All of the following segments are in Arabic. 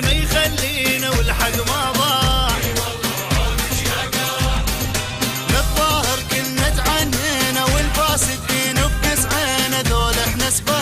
الله ما يخلينا والحق ما ضاع. للظاهر كنا تعنينا والفاسدين بنسعينا ذول إحنا سباع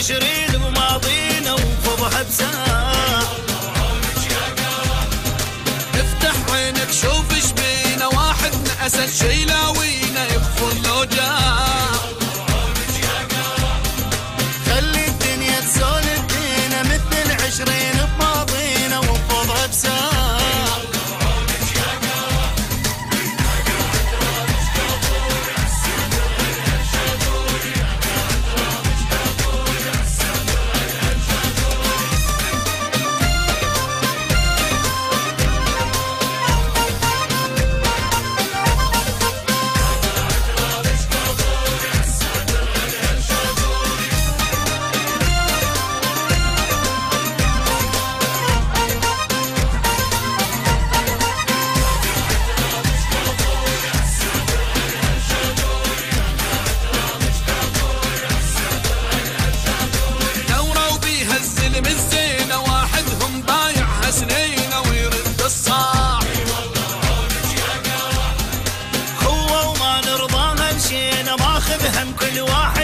عشرين بماضينا وفضح بساعة افتح عينك شوف إيش بينا. واحد نأسد شيله كل واحد